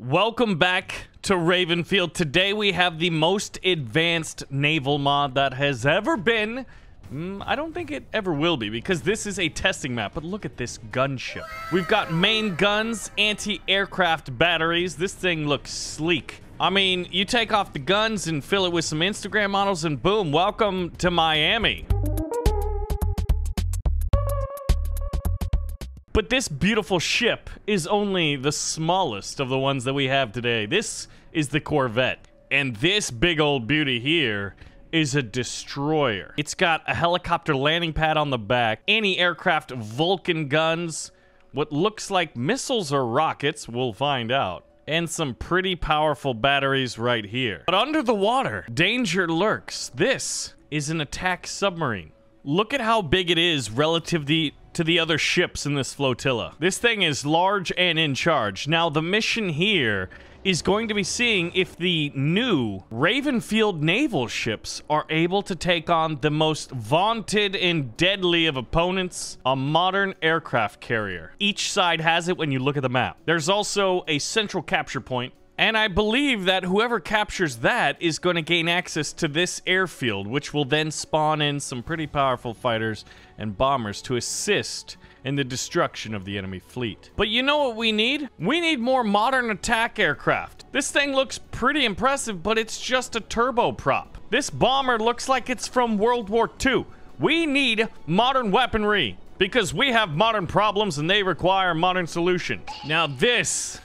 Welcome back to Ravenfield. Today we have the most advanced naval mod that has ever been. Mm, I don't think it ever will be because this is a testing map, but look at this gunship. We've got main guns, anti-aircraft batteries. This thing looks sleek. I mean, you take off the guns and fill it with some Instagram models and boom, welcome to Miami. But this beautiful ship is only the smallest of the ones that we have today. This is the Corvette. And this big old beauty here is a destroyer. It's got a helicopter landing pad on the back, anti-aircraft Vulcan guns, what looks like missiles or rockets, we'll find out, and some pretty powerful batteries right here. But under the water, danger lurks. This is an attack submarine. Look at how big it is relative the, to the other ships in this flotilla. This thing is large and in charge. Now, the mission here is going to be seeing if the new Ravenfield naval ships are able to take on the most vaunted and deadly of opponents, a modern aircraft carrier. Each side has it when you look at the map. There's also a central capture point and I believe that whoever captures that is going to gain access to this airfield, which will then spawn in some pretty powerful fighters and bombers to assist in the destruction of the enemy fleet. But you know what we need? We need more modern attack aircraft. This thing looks pretty impressive, but it's just a turboprop. This bomber looks like it's from World War II. We need modern weaponry because we have modern problems and they require modern solutions. Now this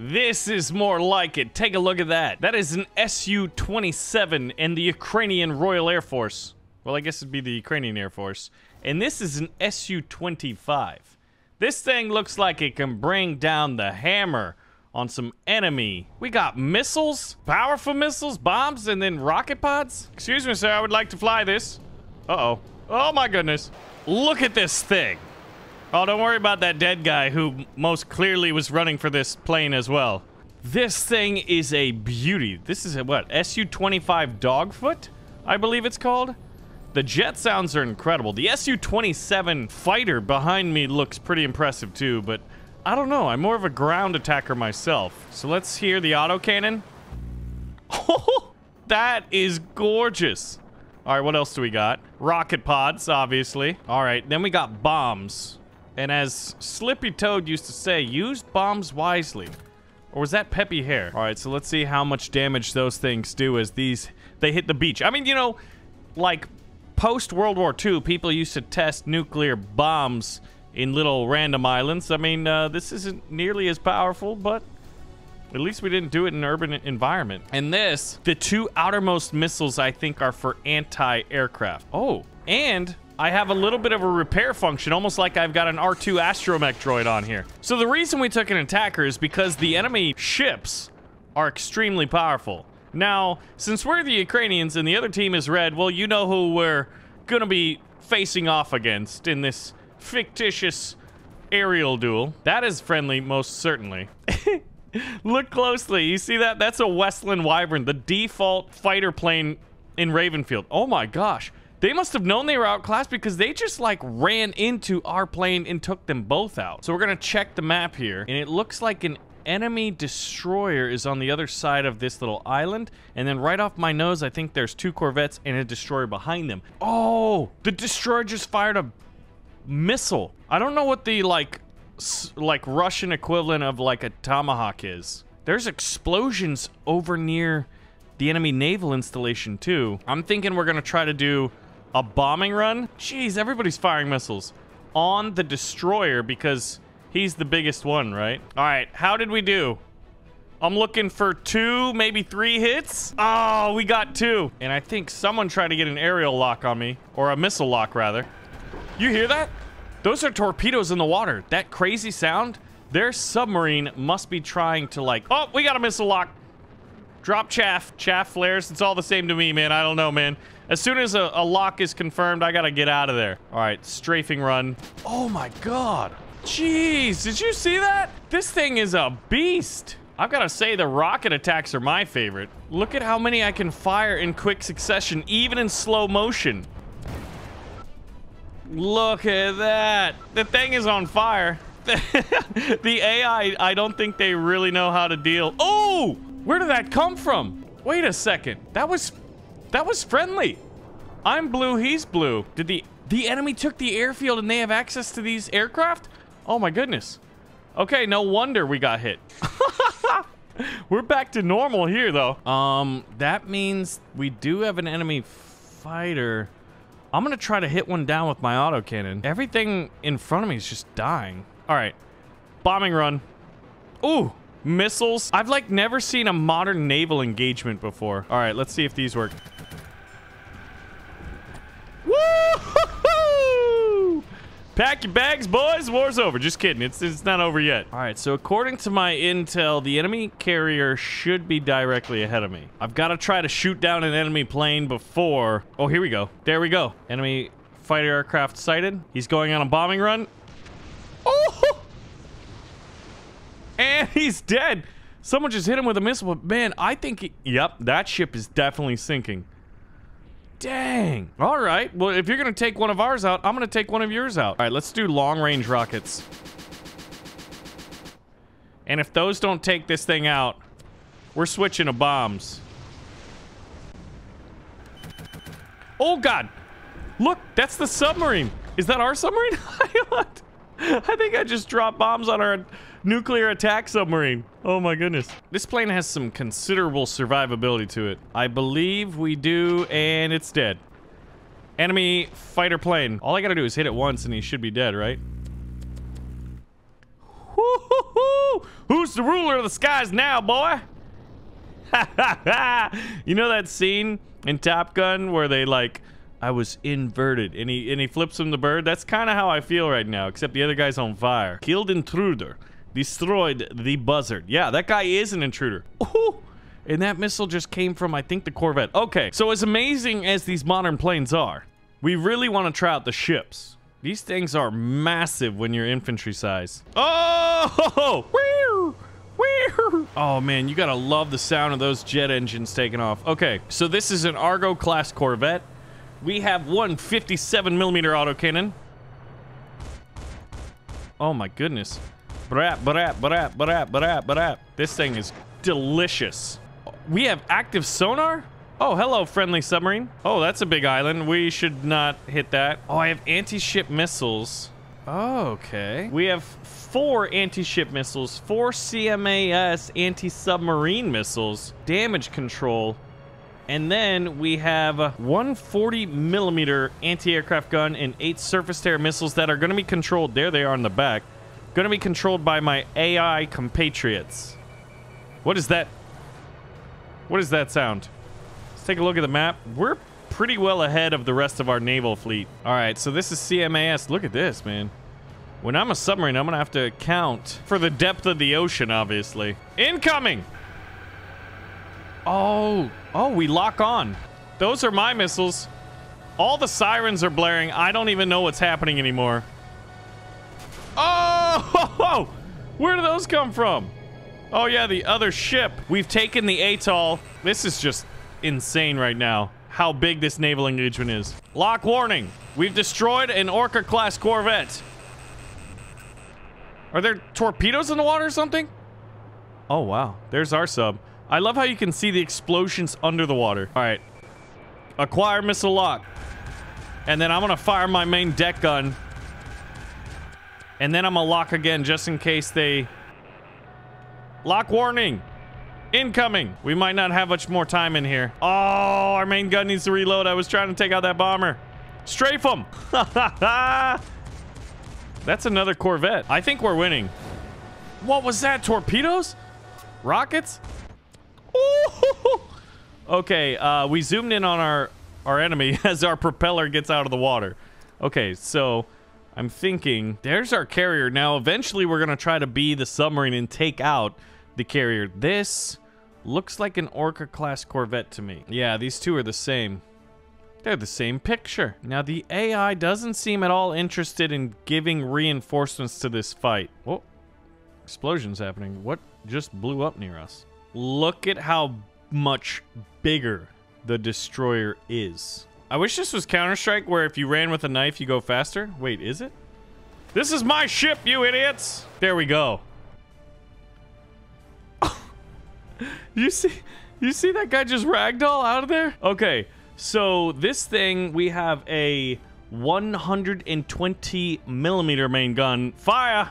this is more like it. Take a look at that. That is an Su-27 in the Ukrainian Royal Air Force. Well, I guess it'd be the Ukrainian Air Force. And this is an Su-25. This thing looks like it can bring down the hammer on some enemy. We got missiles, powerful missiles, bombs, and then rocket pods. Excuse me, sir. I would like to fly this. Uh-oh. Oh, my goodness. Look at this thing. Oh, don't worry about that dead guy who most clearly was running for this plane as well. This thing is a beauty. This is a what? Su-25 Frogfoot? I believe it's called? The jet sounds are incredible. The Su-27 fighter behind me looks pretty impressive too, but I don't know. I'm more of a ground attacker myself. So let's hear the autocannon. Oh, that is gorgeous. All right, what else do we got? Rocket pods, obviously. All right, then we got bombs. And as Slippy Toad used to say, use bombs wisely. Or was that Peppy Hare? All right, so let's see how much damage those things do as these, they hit the beach. I mean, you know, like post-World War II, people used to test nuclear bombs in little random islands. I mean, uh, this isn't nearly as powerful, but at least we didn't do it in an urban environment. And this, the two outermost missiles, I think, are for anti-aircraft. Oh, and I have a little bit of a repair function, almost like I've got an R2 astromech droid on here. So the reason we took an attacker is because the enemy ships are extremely powerful. Now, since we're the Ukrainians and the other team is red, well, you know who we're gonna be facing off against in this fictitious aerial duel. That is friendly, most certainly. Look closely. You see that? That's a Westland Wyvern, the default fighter plane in Ravenfield. Oh my gosh. They must have known they were outclassed because they just like ran into our plane and took them both out. So we're gonna check the map here and it looks like an enemy destroyer is on the other side of this little island. And then right off my nose, I think there's two Corvettes and a destroyer behind them. Oh, the destroyer just fired a missile. I don't know what the like, like Russian equivalent of like a Tomahawk is. There's explosions over near the enemy naval installation too. I'm thinking we're gonna try to do a bombing run? Jeez, everybody's firing missiles on the destroyer because he's the biggest one, right? All right, how did we do? I'm looking for two, maybe three hits. Oh, we got two. And I think someone tried to get an aerial lock on me, or a missile lock, rather. You hear that? Those are torpedoes in the water. That crazy sound, their submarine must be trying to like, oh, we got a missile lock. Drop chaff, chaff flares. It's all the same to me, man. I don't know, man. As soon as a, a lock is confirmed, I gotta get out of there. All right, strafing run. Oh my god. Jeez, did you see that? This thing is a beast. I've got to say the rocket attacks are my favorite. Look at how many I can fire in quick succession, even in slow motion. Look at that. The thing is on fire. the, the AI, I don't think they really know how to deal. Oh, where did that come from? Wait a second. That was, that was friendly. I'm blue, he's blue. Did the, the enemy took the airfield and they have access to these aircraft? Oh my goodness. Okay, no wonder we got hit. We're back to normal here, though. Um, that means we do have an enemy fighter. I'm gonna try to hit one down with my autocannon. Everything in front of me is just dying. All right, bombing run. Ooh, missiles. I've like never seen a modern naval engagement before. All right, let's see if these work. Pack your bags, boys. War's over. Just kidding. It's, it's not over yet. All right, so according to my intel, the enemy carrier should be directly ahead of me. I've got to try to shoot down an enemy plane before... Oh, here we go. There we go. Enemy fighter aircraft sighted. He's going on a bombing run. Oh! And he's dead. Someone just hit him with a missile, but man, I think... He, yep, that ship is definitely sinking. Dang. All right. Well, if you're going to take one of ours out, I'm going to take one of yours out. All right, let's do long-range rockets. And if those don't take this thing out, we're switching to bombs. Oh, God. Look, that's the submarine. Is that our submarine? I think I just dropped bombs on our nuclear attack submarine. Oh my goodness. This plane has some considerable survivability to it. I believe we do, and it's dead. Enemy fighter plane. All I gotta do is hit it once and he should be dead, right? Who's the ruler of the skies now, boy? you know that scene in Top Gun where they like I was inverted. And he and he flips him the bird. That's kind of how I feel right now, except the other guy's on fire. Killed intruder. Destroyed the buzzard. Yeah, that guy is an intruder. Ooh. And that missile just came from, I think, the Corvette. Okay, so as amazing as these modern planes are, we really want to try out the ships. These things are massive when you're infantry size. Oh! Oh man, you gotta love the sound of those jet engines taking off. Okay, so this is an Argo class Corvette. We have one 57 millimeter autocannon. Oh my goodness. Brap, brap, brap, brap, brap, brap. This thing is delicious. We have active sonar? Oh, hello, friendly submarine. Oh, that's a big island. We should not hit that. Oh, I have anti-ship missiles. Oh, okay. We have four anti-ship missiles, four CMAS anti-submarine missiles, damage control, and then we have a 140 millimeter anti-aircraft gun and eight surface-to-air missiles that are going to be controlled. There they are on the back. Going to be controlled by my AI compatriots. What is that? What is that sound? Let's take a look at the map. We're pretty well ahead of the rest of our naval fleet. All right, so this is CMAS. Look at this, man. When I'm a submarine, I'm going to have to account for the depth of the ocean, obviously. Incoming! Oh, oh, we lock on. Those are my missiles. All the sirens are blaring. I don't even know what's happening anymore. Oh, where do those come from? Oh yeah, the other ship. We've taken the atoll. This is just insane right now. How big this naval engagement is. Lock warning. We've destroyed an Orca class Corvette. Are there torpedoes in the water or something? Oh wow, there's our sub. I love how you can see the explosions under the water. All right. Acquire missile lock. And then I'm going to fire my main deck gun. And then I'm going to lock again just in case they... Lock warning. Incoming. We might not have much more time in here. Oh, our main gun needs to reload. I was trying to take out that bomber. Strafe him. That's another Corvette. I think we're winning. What was that? Torpedoes? Rockets? okay, uh, we zoomed in on our, our enemy as our propeller gets out of the water. Okay, so I'm thinking there's our carrier. Now, eventually we're going to try to be the submarine and take out the carrier. This looks like an Orca-class Corvette to me. Yeah, these two are the same. They're the same picture. Now, the AI doesn't seem at all interested in giving reinforcements to this fight. Oh, explosions happening. What just blew up near us? Look at how much bigger the destroyer is. I wish this was Counter-Strike where if you ran with a knife, you go faster. Wait, is it? This is my ship, you idiots. There we go. you see, you see that guy just ragdoll out of there? Okay, so this thing, we have a 120 millimeter main gun. Fire!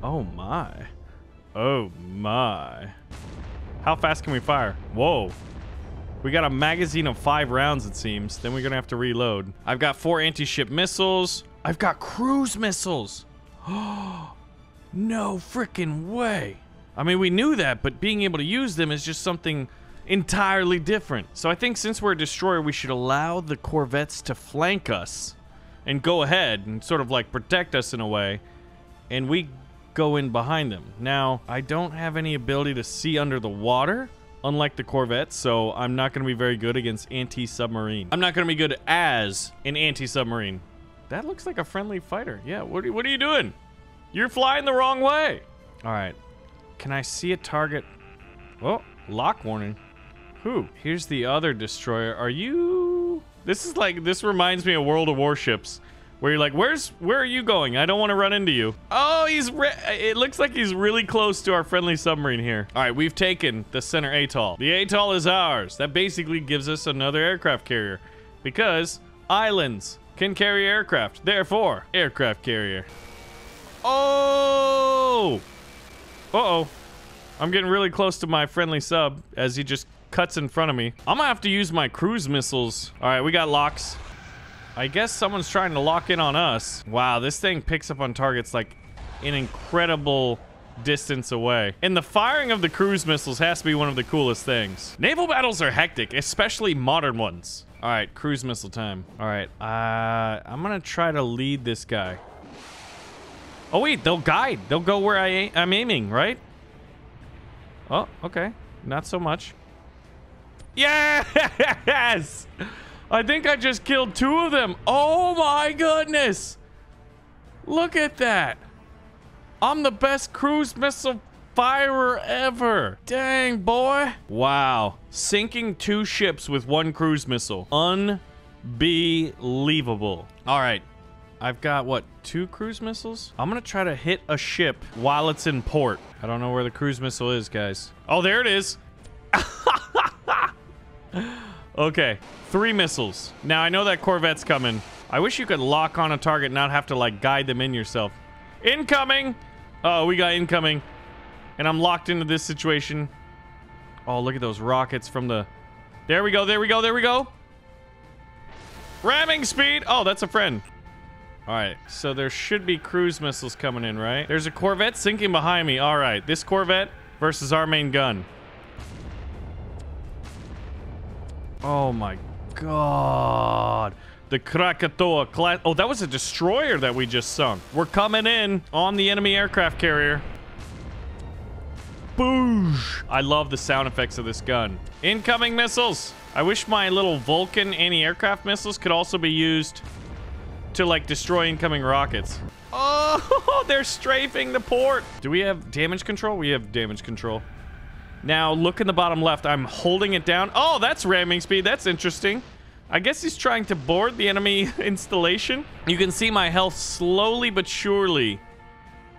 Oh my. Oh my. How fast can we fire? Whoa. We got a magazine of five rounds, it seems. Then we're gonna have to reload. I've got four anti-ship missiles. I've got cruise missiles. no freaking way. I mean, we knew that, but being able to use them is just something entirely different. So I think since we're a destroyer, we should allow the corvettes to flank us and go ahead and sort of like protect us in a way. And we go in behind them. Now, I don't have any ability to see under the water, unlike the corvettes, so I'm not going to be very good against anti-submarine. I'm not going to be good as an anti-submarine. That looks like a friendly fighter. Yeah, what are, what are you doing? You're flying the wrong way. All right. Can I see a target? Oh, lock warning. Who? Here's the other destroyer. Are you... This is like, this reminds me of World of Warships. Where you're like, where's, where are you going? I don't want to run into you. Oh, he's, it looks like he's really close to our friendly submarine here. All right, we've taken the center atoll. The atoll is ours. That basically gives us another aircraft carrier. Because islands can carry aircraft. Therefore, aircraft carrier. Oh! Uh-oh. I'm getting really close to my friendly sub as he just cuts in front of me. I'm gonna have to use my cruise missiles. All right, we got locks. I guess someone's trying to lock in on us. Wow, this thing picks up on targets like an incredible distance away. And the firing of the cruise missiles has to be one of the coolest things. Naval battles are hectic, especially modern ones. All right, cruise missile time. All right, uh, I'm gonna try to lead this guy. Oh wait, they'll guide. They'll go where I I'm aiming, right? Oh, okay. Not so much. Yeah! Yes! I think I just killed two of them. Oh my goodness! Look at that. I'm the best cruise missile firer ever. Dang, boy. Wow. Sinking two ships with one cruise missile. Unbelievable. All right. I've got, what, two cruise missiles? I'm going to try to hit a ship while it's in port. I don't know where the cruise missile is, guys. Oh, there it is. okay, three missiles. Now, I know that Corvette's coming. I wish you could lock on a target and not have to, like, guide them in yourself. Incoming! Oh, we got incoming. And I'm locked into this situation. Oh, look at those rockets from the... There we go, there we go, there we go. Ramming speed! Oh, that's a friend. All right, so there should be cruise missiles coming in, right? There's a Corvette sinking behind me. All right, this Corvette versus our main gun. Oh my god. The Krakatoa class. Oh, that was a destroyer that we just sunk. We're coming in on the enemy aircraft carrier. Boosh. I love the sound effects of this gun. Incoming missiles. I wish my little Vulcan anti-aircraft missiles could also be used to like destroy incoming rockets. Oh, they're strafing the port. Do we have damage control? We have damage control. Now, look in the bottom left. I'm holding it down. Oh, that's ramming speed. That's interesting. I guess he's trying to board the enemy installation. You can see my health slowly but surely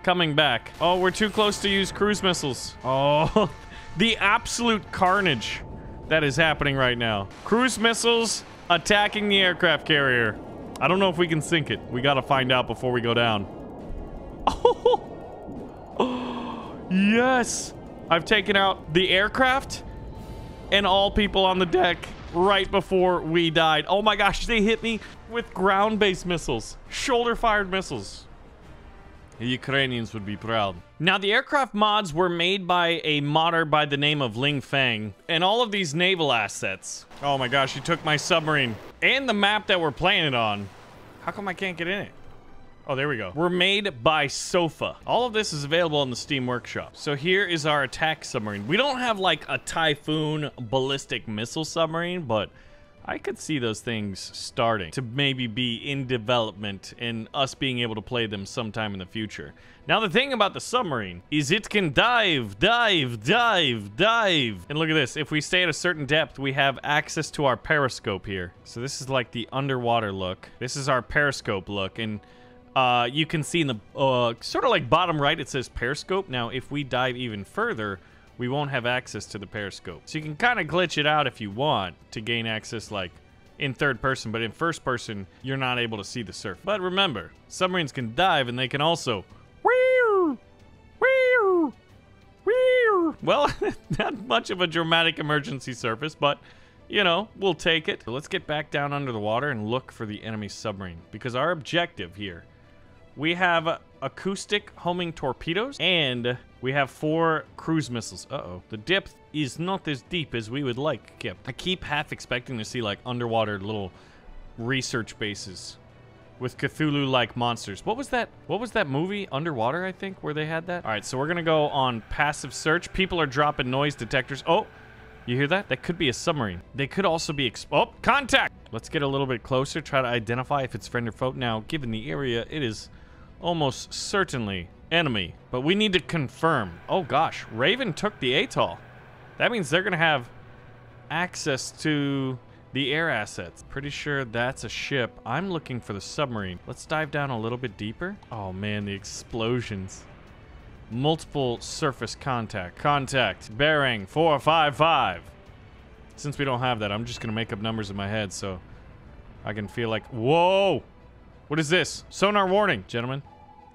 coming back. Oh, we're too close to use cruise missiles. Oh, the absolute carnage that is happening right now. Cruise missiles attacking the aircraft carrier. I don't know if we can sink it. We gotta find out before we go down. Oh, yes! I've taken out the aircraft and all people on the deck right before we died. Oh my gosh, they hit me with ground-based missiles. Shoulder-fired missiles. The Ukrainians would be proud. Now, the aircraft mods were made by a modder by the name of Ling Fang, and all of these naval assets. Oh my gosh, he took my submarine. And the map that we're playing it on. How come I can't get in it? Oh, there we go. We're made by Sofa. All of this is available in the Steam Workshop. So here is our attack submarine. We don't have like a Typhoon ballistic missile submarine, but I could see those things starting to maybe be in development and us being able to play them sometime in the future. Now, the thing about the submarine is it can dive, dive, dive, dive. And look at this. If we stay at a certain depth, we have access to our periscope here. So this is like the underwater look. This is our periscope look. And Uh, you can see in the uh, sort of like bottom right, it says periscope. Now, if we dive even further, we won't have access to the periscope. So you can kind of glitch it out if you want to gain access like in third person, but in first person, you're not able to see the surf. But remember, submarines can dive and they can also Well, not much of a dramatic emergency surface, but you know, we'll take it. So let's get back down under the water and look for the enemy submarine because our objective here, we have acoustic homing torpedoes and we have four cruise missiles. Uh-oh. The depth is not as deep as we would like, Kip. I keep half expecting to see like underwater little research bases with Cthulhu-like monsters. What was that? What was that movie? Underwater, I think, where they had that? All right, so we're gonna go on passive search. People are dropping noise detectors. Oh, you hear that? That could be a submarine. They could also be Oh, contact! Let's get a little bit closer, try to identify if it's friend or foe. Now, given the area, it is almost certainly enemy. But we need to confirm. Oh gosh, Raven took the atoll. That means they're gonna have access to the air assets. Pretty sure that's a ship. I'm looking for the submarine. Let's dive down a little bit deeper. Oh man, the explosions. Multiple surface contact. Contact. Bearing 455. Since we don't have that, I'm just to make up numbers in my head so I can feel like... Whoa! What is this? Sonar warning, gentlemen.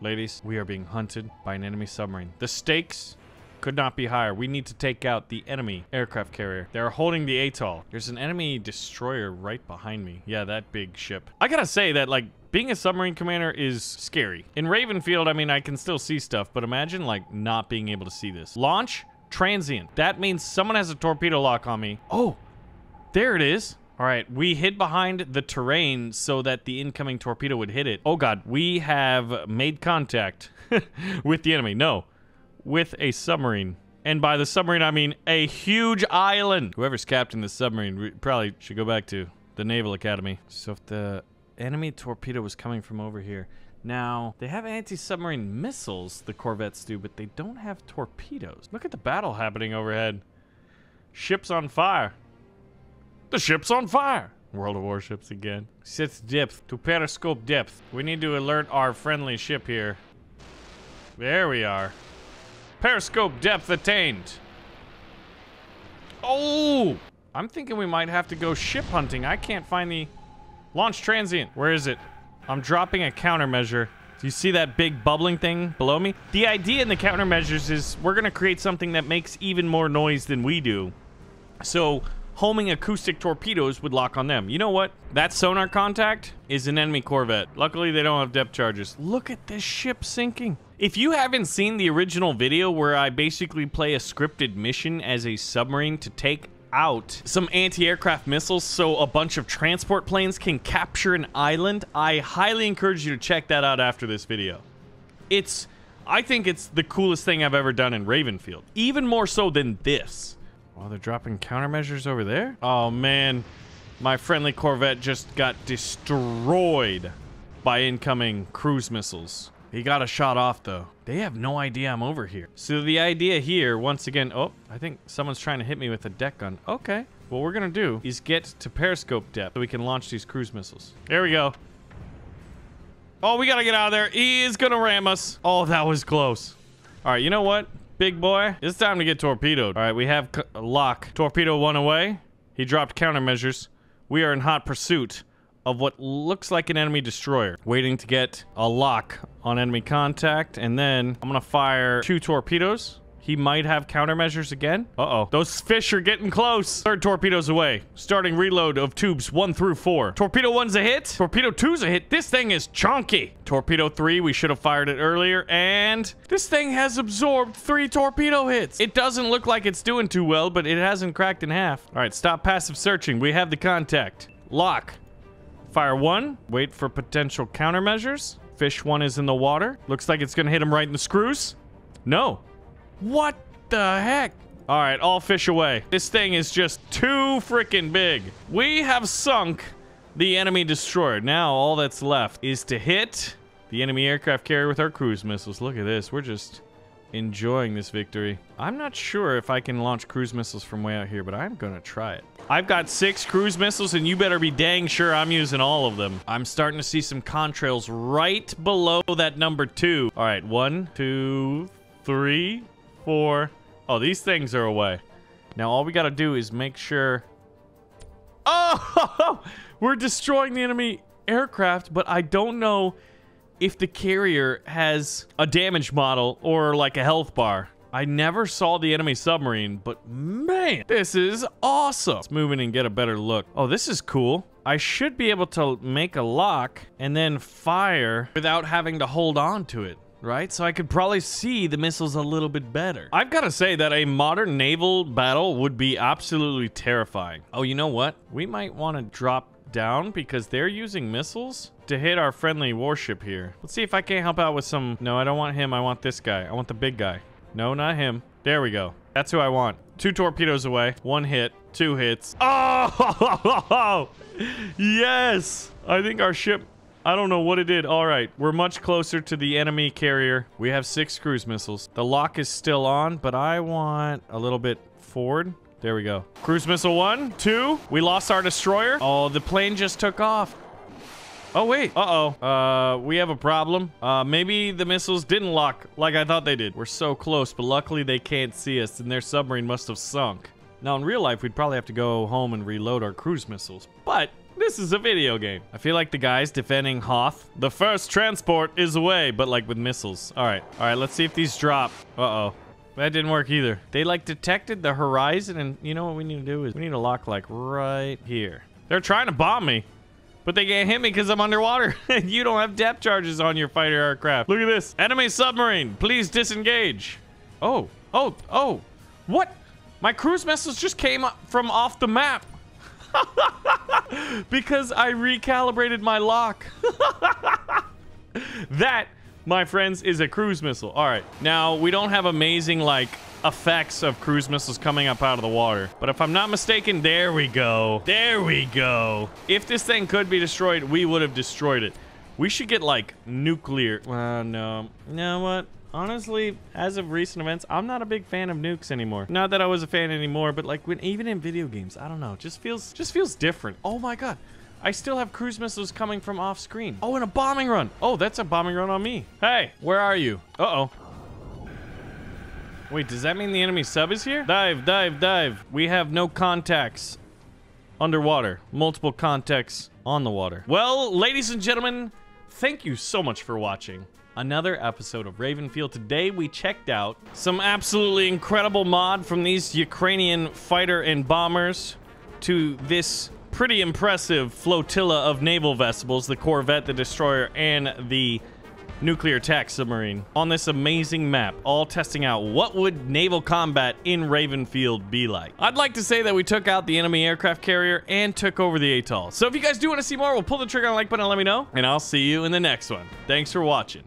Ladies, we are being hunted by an enemy submarine. The stakes could not be higher. We need to take out the enemy aircraft carrier. They're holding the atoll. There's an enemy destroyer right behind me. Yeah, that big ship. I gotta say that, like, being a submarine commander is scary. In Ravenfield, I mean, I can still see stuff, but imagine, like, not being able to see this. Launch, transient. That means someone has a torpedo lock on me. Oh, there it is. All right, we hid behind the terrain so that the incoming torpedo would hit it. Oh god, we have made contact with the enemy. No, with a submarine. And by the submarine, I mean a huge island. Whoever's captain the submarine probably should go back to the Naval Academy. So if the enemy torpedo was coming from over here. Now, they have anti-submarine missiles, the corvettes do, but they don't have torpedoes. Look at the battle happening overhead. Ships on fire. The ship's on fire. World of Warships again. Sits depth to periscope depth. We need to alert our friendly ship here. There we are. Periscope depth attained. Oh! I'm thinking we might have to go ship hunting. I can't find the launch transient. Where is it? I'm dropping a countermeasure. Do you see that big bubbling thing below me? The idea in the countermeasures is we're going to create something that makes even more noise than we do. So homing acoustic torpedoes would lock on them. You know what? That sonar contact is an enemy corvette. Luckily, they don't have depth charges. Look at this ship sinking. If you haven't seen the original video where I basically play a scripted mission as a submarine to take out some anti-aircraft missiles so a bunch of transport planes can capture an island, I highly encourage you to check that out after this video. It's, I think it's the coolest thing I've ever done in Ravenfield. Even more so than this. Oh, they're dropping countermeasures over there? Oh, man. My friendly Corvette just got destroyed by incoming cruise missiles. He got a shot off, though. They have no idea I'm over here. So the idea here, once again... Oh, I think someone's trying to hit me with a deck gun. Okay. What we're going to do is get to periscope depth so we can launch these cruise missiles. There we go. Oh, we got to get out of there. He is going to ram us. Oh, that was close. All right, you know what, big boy? It's time to get torpedoed. All right, we have lock. Torpedo one away. He dropped countermeasures. We are in hot pursuit of what looks like an enemy destroyer. Waiting to get a lock on enemy contact, and then I'm gonna fire two torpedoes. He might have countermeasures again. Uh-oh. Those fish are getting close. Third torpedoes away. Starting reload of tubes one through four. Torpedo one's a hit. Torpedo two's a hit. This thing is chunky. Torpedo three, we should have fired it earlier. And this thing has absorbed three torpedo hits. It doesn't look like it's doing too well, but it hasn't cracked in half. All right, stop passive searching. We have the contact. Lock. Fire one. Wait for potential countermeasures. Fish one is in the water. Looks like it's gonna hit him right in the screws. No. What the heck? All right, all fish away. This thing is just too freaking big. We have sunk the enemy destroyer. Now all that's left is to hit the enemy aircraft carrier with our cruise missiles. Look at this. We're just enjoying this victory. I'm not sure if I can launch cruise missiles from way out here, but I'm gonna try it. I've got six cruise missiles, and you better be dang sure I'm using all of them. I'm starting to see some contrails right below that number two. All right, one, two, three, four. Oh, these things are away. Now, all we got to do is make sure... Oh! We're destroying the enemy aircraft, but I don't know if the carrier has a damage model or like a health bar. I never saw the enemy submarine, but man, this is awesome. Let's move in and get a better look. Oh, this is cool. I should be able to make a lock and then fire without having to hold on to it right? So I could probably see the missiles a little bit better. I've got to say that a modern naval battle would be absolutely terrifying. Oh, you know what? We might want to drop down because they're using missiles to hit our friendly warship here. Let's see if I can't help out with some... No, I don't want him. I want this guy. I want the big guy. No, not him. There we go. That's who I want. Two torpedoes away. One hit. Two hits. Oh! yes! I think our ship... I don't know what it did. All right. We're much closer to the enemy carrier. We have six cruise missiles. The lock is still on, but I want a little bit forward. There we go. Cruise missile one, two. We lost our destroyer. Oh, the plane just took off. Oh, wait. Uh-oh. Uh, we have a problem. Uh, maybe the missiles didn't lock like I thought they did. We're so close, but luckily they can't see us, and their submarine must have sunk. Now, in real life, we'd probably have to go home and reload our cruise missiles, but this is a video game. I feel like the guys defending Hoth. The first transport is away, but like with missiles. All right. All right, let's see if these drop. Uh-oh. That didn't work either. They like detected the horizon and you know what we need to do is we need to lock like right here. They're trying to bomb me. But they can't hit me because I'm underwater. you don't have depth charges on your fighter aircraft. Look at this. Enemy submarine. Please disengage. Oh. Oh. Oh. What? My cruise missiles just came from off the map. because I recalibrated my lock. that my friends, is a cruise missile. All right. Now, we don't have amazing, like, effects of cruise missiles coming up out of the water. But if I'm not mistaken, there we go. There we go. If this thing could be destroyed, we would have destroyed it. We should get, like, nuclear. Uh, no. You know what? Honestly, as of recent events, I'm not a big fan of nukes anymore. Not that I was a fan anymore, but like when even in video games, I don't know, just feels just feels different. Oh my god. I still have cruise missiles coming from off screen. Oh, and a bombing run. Oh, that's a bombing run on me. Hey, where are you? Uh-oh. Wait, does that mean the enemy sub is here? Dive, dive, dive. We have no contacts underwater. Multiple contacts on the water. Well, ladies and gentlemen, thank you so much for watching another episode of Ravenfield. Today we checked out some absolutely incredible mod from these Ukrainian fighter and bombers to this pretty impressive flotilla of naval vessels, the Corvette, the Destroyer, and the nuclear attack submarine on this amazing map, all testing out what would naval combat in Ravenfield be like. I'd like to say that we took out the enemy aircraft carrier and took over the atoll. So if you guys do want to see more, we'll pull the trigger on the like button and let me know, and I'll see you in the next one. Thanks for watching.